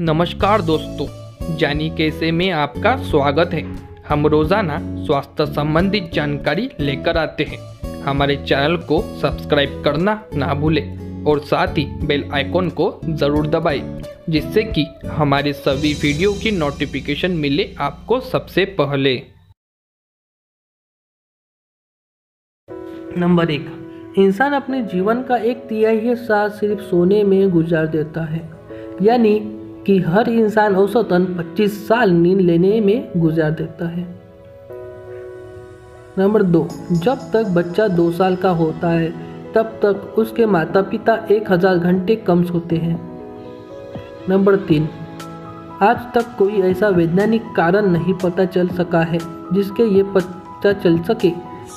नमस्कार दोस्तों, जानी कैसे में आपका स्वागत है। हम रोज़ाना स्वास्थ्य संबंधित जानकारी लेकर आते हैं। हमारे चैनल को सब्सक्राइब करना ना भूलें और साथ ही बेल आइकॉन को ज़रूर दबाएँ, जिससे कि हमारे सभी वीडियो की नोटिफिकेशन मिले आपको सबसे पहले। नंबर एक, इंसान अपने जीवन का एक तिहाई हिस्सा सिर्फ़ सोने में गुजार देता है, यानी कि हर इंसान औसतन 25 साल नींद लेने में गुजार देता है। नंबर दो, जब तक बच्चा दो साल का होता है, तब तक उसके माता पिता एक हज़ार घंटे कम सोते हैं। नंबर तीन, आज तक कोई ऐसा वैज्ञानिक कारण नहीं पता चल सका है, जिसके ये पता चल सके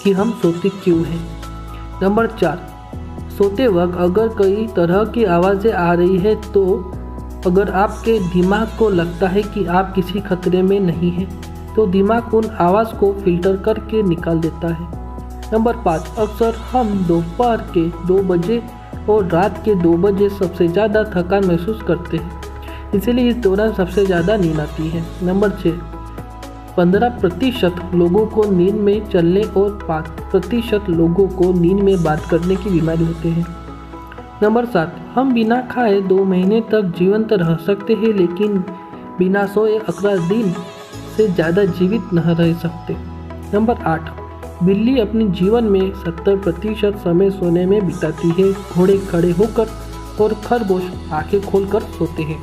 कि हम सोते क्यों हैं। नंबर चार, सोते वक्त अगर कई तरह की आवाज़ें आ रही है तो अगर आपके दिमाग को लगता है कि आप किसी खतरे में नहीं हैं तो दिमाग उन आवाज़ को फ़िल्टर करके निकाल देता है। नंबर पाँच, अक्सर हम दोपहर के दो बजे और रात के दो बजे सबसे ज़्यादा थकान महसूस करते हैं, इसलिए इस दौरान सबसे ज़्यादा नींद आती है। नंबर छः, पंद्रह प्रतिशत लोगों को नींद में चलने और पाँच प्रतिशत लोगों को नींद में बात करने की बीमारी होती है। नंबर सात, हम बिना खाए दो महीने तक जीवंत रह सकते हैं, लेकिन बिना सोए अकड़ा दिन से ज़्यादा जीवित न रह सकते। नंबर आठ, बिल्ली अपने जीवन में सत्तर प्रतिशत समय सोने में बिताती है। घोड़े खड़े होकर और खरगोश आँखें खोलकर सोते हैं।